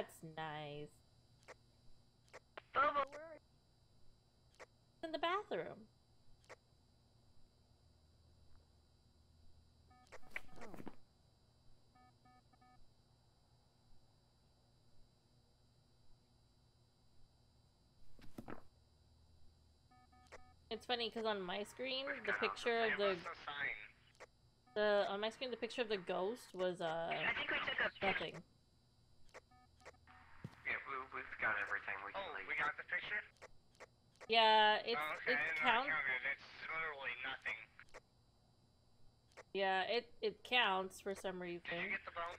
That's nice. Bobo, where are you? In the bathroom. It's funny because on my screen, the picture of the the on my screen, the picture of the ghost was uh I think we took a nothing. Yeah, we, got everything. We can Oh, leave. we got the picture? Yeah, it's oh, okay, it I counts. counted. It's literally nothing. Yeah, it it counts for some Did you reason. get the bone?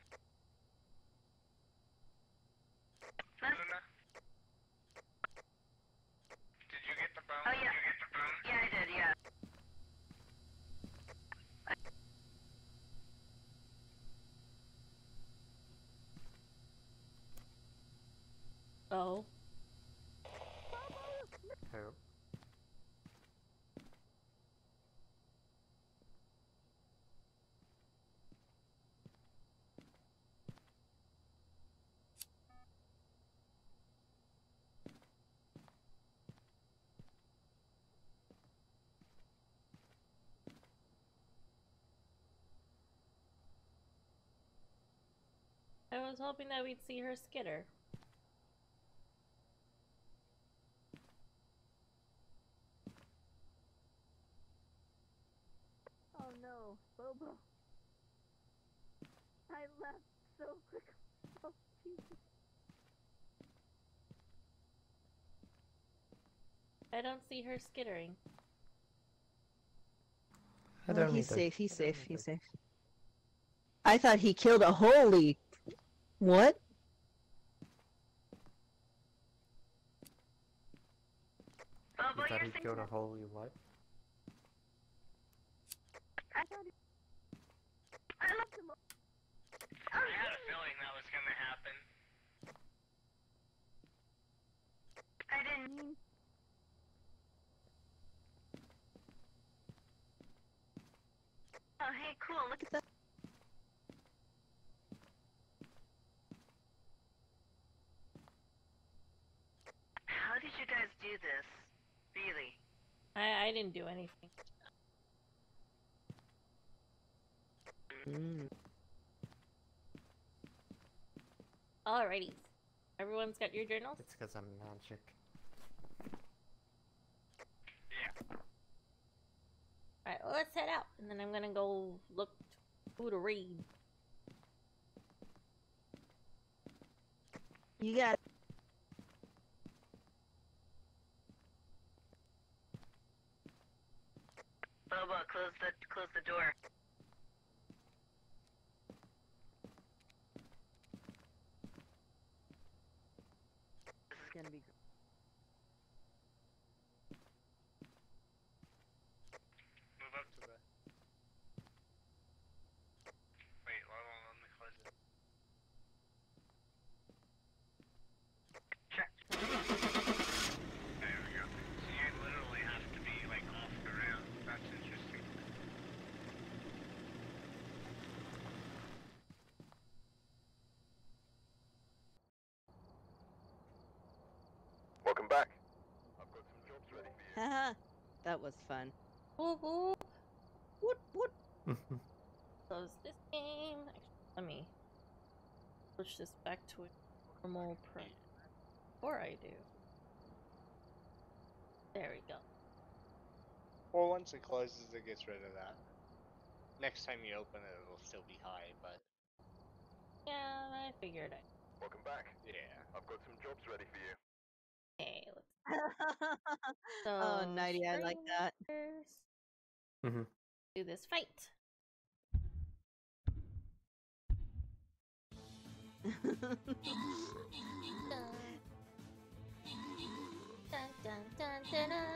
Huh? Luna? Did you get the bone? Oh, yeah. Did you get the bone? Yeah, I did, yeah. Oh, Who? I was hoping that we'd see her skitter. Oh no, Bobo. I left so quick. Oh, Jesus. I don't see her skittering. I Oh, don't he's either. safe. He's safe. He's safe. I thought he killed a holy. What? Bobo, You thought he'd saying go to holy what? I thought he... I left him. I had a feeling that was gonna happen. I didn't mean. Oh, hey, cool. Look at that. How did you guys do this? Really? I I didn't do anything. Mm. Alrighty, everyone's got your journals. It's because I'm magic. Yeah. Alright, well, let's head out, and then I'm gonna go look who to read. You got. Bobo, close the close the door. This is gonna be. Move up to the. Wait, hold on, let me close it. Check. There we go. So you literally have to be like off the ground. That's interesting. Welcome back. I've got some jobs ready for you. Haha. that was fun. Whoop whoop. What? What? Close this game. Actually, let me switch this back to a normal print. Before I do. There we go. Well, once it closes, it gets rid of that. Next time you open it, it'll still be high, but Yeah, I figured it. Welcome back. yeah. I've got some jobs ready for you. Okay, let's so oh, nighty, I like that. Mhm. Do this fight. Dun, dun, dun.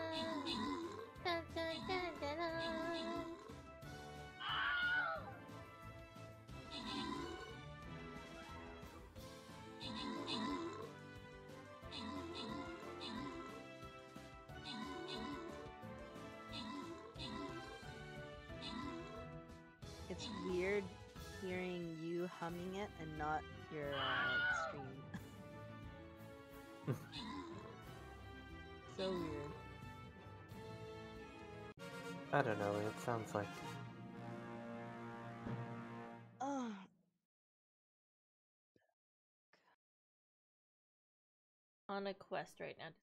It's weird hearing you humming it and not your uh, stream. So weird. I don't know. It sounds like Oh, On a quest right now.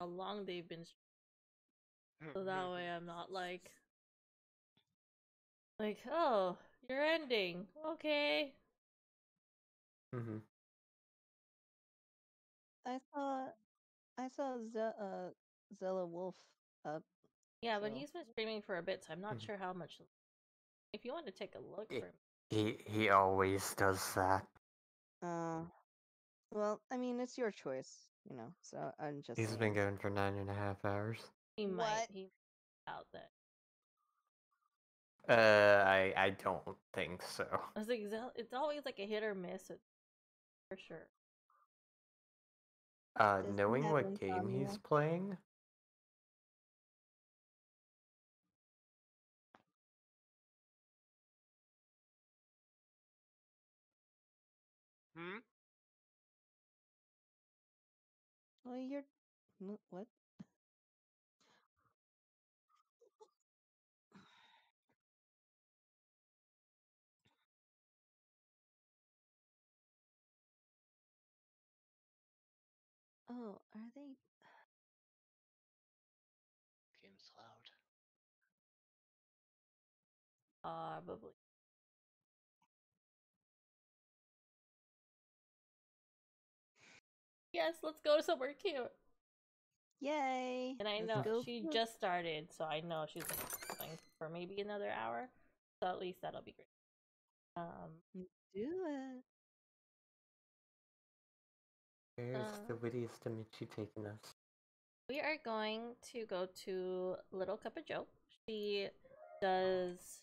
How long they've been so that way I'm not like like, oh, you're ending. Okay. hmm I saw, I saw Ze- uh, Zella Wolf up. Yeah, but So- he's been streaming for a bit, so I'm not Mhm. sure how much. If you want to take a look Yeah. for he he always does that. Uh, well, I mean, it's your choice, you know. So I'm just. He's saying. been going for nine and a half hours. he might What? he out that. Uh, I I don't think so. I was like, it's always like a hit or miss, for sure. Uh, knowing what game he's insomnia? playing, Hmm? Well, you're. What? Oh, are they? Game's loud. Probably. Yes, let's go somewhere cute. Yay! And I let's know go she just started, so I know she's going for maybe another hour. So at least that'll be great. Um, do it. Where's the Uh, wittiest Amici taking us? we are going to go to Little Cup of Joe. She does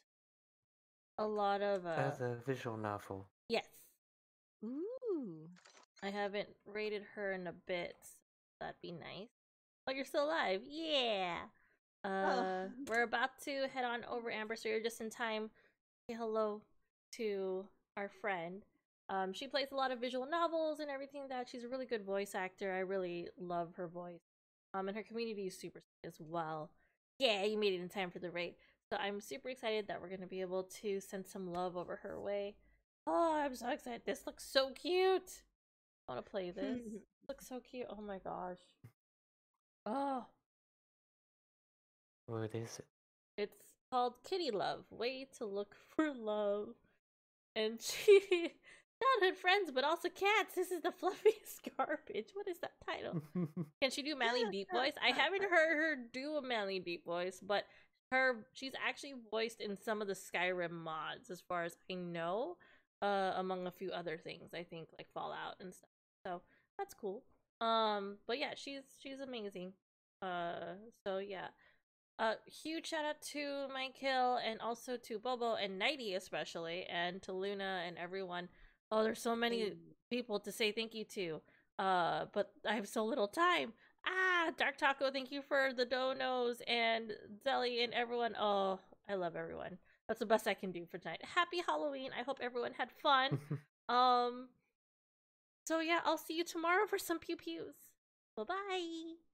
a lot of uh, As a visual novel. yes. Ooh. I haven't rated her in a bit. so That'd be nice. Oh, you're still alive. Yeah. Uh, we're about to head on over Amber, so you're just in time. Say hello to our friend. Um, she plays a lot of visual novels and everything that. She's a really good voice actor. I really love her voice. Um, and her community is super as well. Yeah, you made it in time for the raid. So I'm super excited that we're gonna be able to send some love over her way. Oh, I'm so excited. This looks so cute. I want to play this. looks so cute. Oh my gosh. Oh, What is it? it's called Kitty Love. Way to look for love. And she childhood friends, but also cats. This is the fluffiest garbage. What is that title? Can she do Manly Deep voice? I haven't heard her do a Manly Deep voice, but her she's actually voiced in some of the Skyrim mods, as far as I know, uh, among a few other things. I think like Fallout and stuff. So that's cool. Um, but yeah, she's she's amazing. Uh, so yeah. Uh, huge shout out to Mike Hill and also to Bobo and Nighty especially, and to Luna and everyone. Oh, there's so many people to say thank you to. Uh, but I have so little time. Ah, Dark Taco, thank you for the donos and Zelly and everyone. Oh, I love everyone. That's the best I can do for tonight. Happy Halloween. I hope everyone had fun. um so yeah, I'll see you tomorrow for some pew pews. Bye bye.